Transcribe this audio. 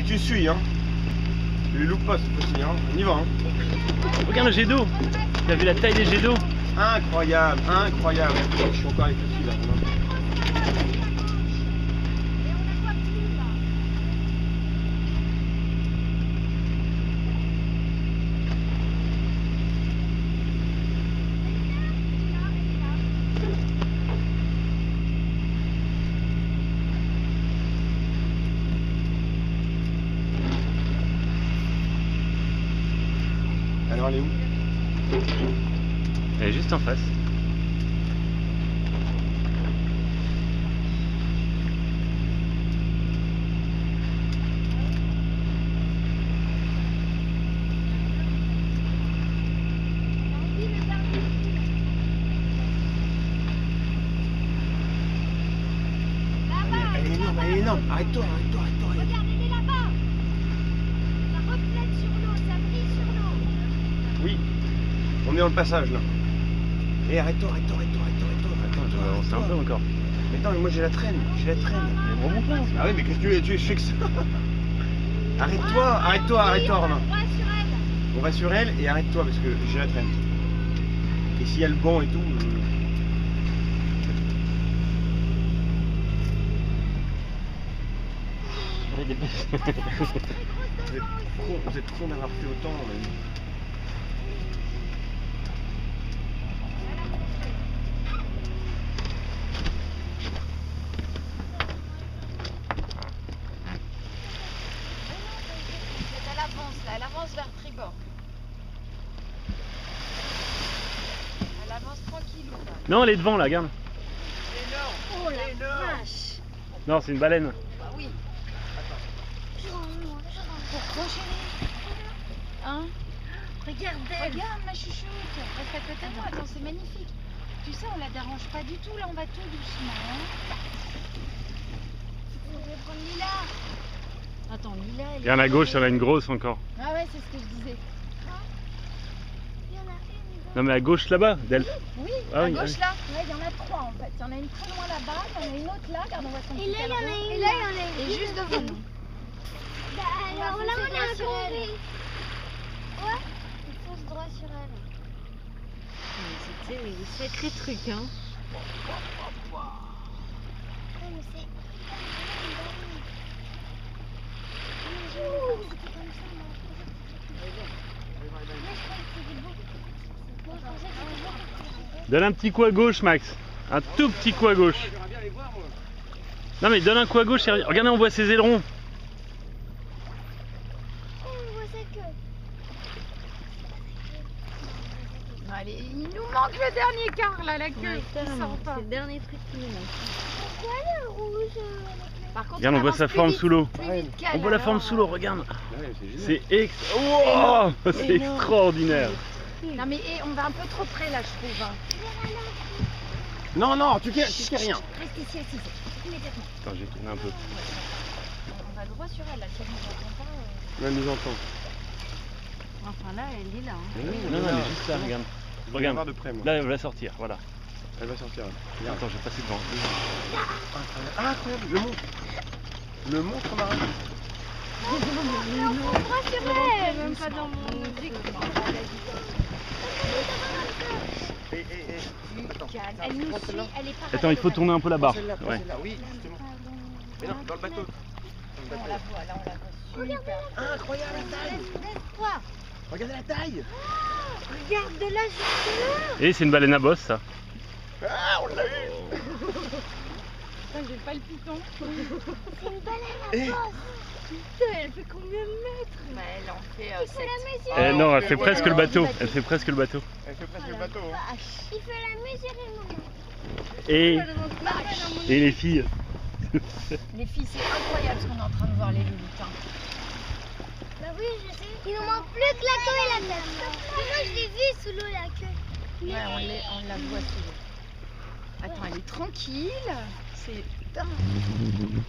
Et tu suis, hein. Tu les loupes pas cette fois-ci, hein. On y va, hein. Regarde le jet d'eau. T'as vu la taille des jets d'eau? Incroyable, incroyable. Je suis encore avec le fil là. Alors elle est où Elle est juste en face. Elle est énorme, elle est énorme. Arrête-toi, arrête-toi, arrête-toi. arrête-toi. Regarde, elle est là-bas. Ça reflète sur l'eau, ça brille sur l'eau. Oui. On est dans le passage là. Et arrête-toi, arrête-toi, arrête-toi, arrête-toi, arrête-toi. Attends, je vais arrête-toi, avancer un peu encore. Mais attends, mais moi j'ai la traîne, j'ai la traîne. Mais remonte là. Ah oui, mais qu'est-ce que tu veux, tu fais que ça Arrête-toi, arrête-toi, arrête-toi, Romain. On va sur elle. On va sur elle et arrête-toi parce que j'ai la traîne. Et s'il y a le banc et tout. euh. Vous êtes con, vous êtes con d'avoir fait autant. mais- Elle avance là, elle avance vers tribord. Elle avance tranquillou là. Non, elle est devant là, regarde. Oh la vache Non, c'est une baleine. Bah oui. Pourquoi chérie Hein Regarde Regarde ma chouchoute Reste à côté de moi, attends c'est magnifique. Tu sais on la dérange pas du tout, là on va tout doucement. Hein on va prendre Lila Attends Lila elle est Regarde à gauche, il y en a une grosse encore. Ah ouais c'est ce que je disais. Non, mais à gauche là-bas, d'elle. Oui, Ah à oui, gauche ah là. Là, il y en a trois en fait. Il y en a une très loin là-bas, il y en a une autre là. Regarde, on voit son Et là, il y en a une Et là. il y en a une. Et juste devant nous. Bah, alors là, on a compris. Ouais, il fonce droit sur elle. C'était des sacrés trucs, hein. Ouais, mais c'est. Ouh, c'était comme ça, moi. Moi, je croyais que c'était beaucoup. Moi, je pensais que c'était beaucoup. Donne un petit coup à gauche, Max. Un tout petit coup à gauche. J'aimerais bien les voir moi. Non, mais donne un coup à gauche. et Regardez, on voit ses ailerons. Oh, on voit sa queue. Allez, il nous manque le dernier quart là, la queue. Ouais. C'est le dernier truc qui nous manque. Pourquoi le rouge euh, Par contre, Regarde, on voit sa forme vite, sous l'eau. On voit la forme sous l'eau, regarde. Ouais, c'est ex... Wow extraordinaire. Non mais eh, on va un peu trop près là, je trouve. hein. Non, non, tu fais, tu fais rien. Reste ici, assise. Immédiatement. Attends, j'ai tourné un peu. On va droit sur elle là, si elle nous entend pas. euh. Elle nous entend. Enfin là, elle est là. hein. Non, non, elle est juste là, regarde. Je vais la voir Regarde. de près moi. Là, elle va sortir, voilà. Elle va sortir. Regarde. Attends, je vais passer devant. Incroyable. Ah, incroyable. Le monstre. Le monstre marin. Droit sur elle. Même pas dans mon objectif. Et, et, et. Attends. Calme. Attends, Elle nous prends suit, celle-là. elle est pas Attends, il faut tourner un peu la barre. Ouais. oui, justement. Mais non, dans le bateau. Dans le On la voit, là on la voit super. Incroyable la taille. Laisse-toi. Regardez la taille. Regarde de là jusque là. Et c'est une baleine à bosse, ça. Ah, on l'a eu. Putain, j'ai pas le piton. C'est une baleine à Eh. bosse. Putain, elle fait combien de mètres Bah, elle en fait Il fait la mesure. Eh, non, elle fait presque le bateau. Elle fait presque le bateau. Elle fait presque le bateau. Il fait la mesure et maman. Et, et les filles. Les filles, c'est incroyable ce qu'on est en train de voir, les lulutins. Bah oui, je sais. Il nous manque plus que la queue et la tête. Moi, je l'ai vu sous l'eau, la queue. Ouais, on, on la voit sous l'eau. Attends, elle est tranquille. C'est dingue.